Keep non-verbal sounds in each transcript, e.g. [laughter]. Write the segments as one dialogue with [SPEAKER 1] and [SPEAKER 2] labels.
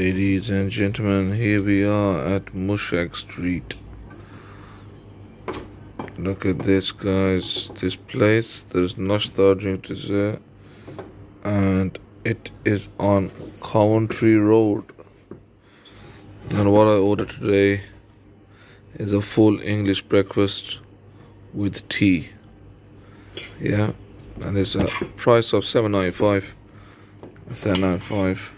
[SPEAKER 1] Ladies and gentlemen, here we are at Mouchak Street. Look at this, guys. This place, there's nashta drink dessert, and it is on Coventry Road. And what I ordered today is a full English breakfast with tea. Yeah, and it's a price of seven ninety five. Seven ninety five.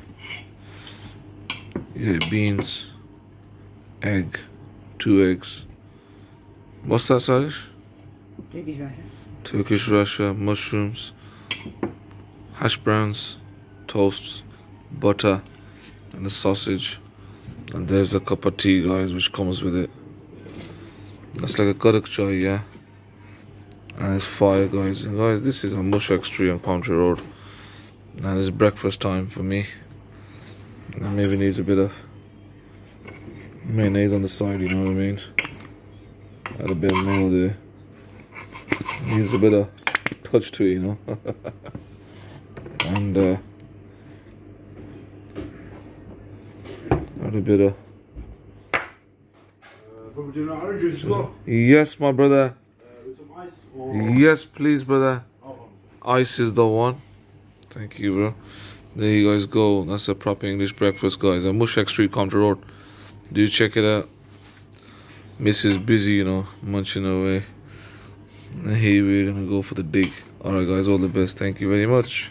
[SPEAKER 1] You get beans, egg, two eggs. What's that, Salish?
[SPEAKER 2] Turkish Russia.
[SPEAKER 1] Turkish Russia, mushrooms, hash browns, toasts, butter, and a sausage. And there's a cup of tea, guys, which comes with it. That's like a kadak chai, yeah. And it's fire, guys. And guys, this is on Mouchak Street on Coventry Road. And it's breakfast time for me. Maybe needs a bit of mayonnaise on the side, you know what I mean? Add a bit of mayo there. Needs a bit of touch to it, you know? [laughs] and uh, add a bit of. Yes, my brother.
[SPEAKER 3] Uh.
[SPEAKER 1] Yes, please, brother. Ice is the one. Thank you, bro. There you guys go. That's a proper English breakfast, guys. At Mouchak Street, Coventry Road. Do check it out. Mrs. Busy, you know, munching away. Here we're gonna go for the dig. Alright, guys, all the best. Thank you very much.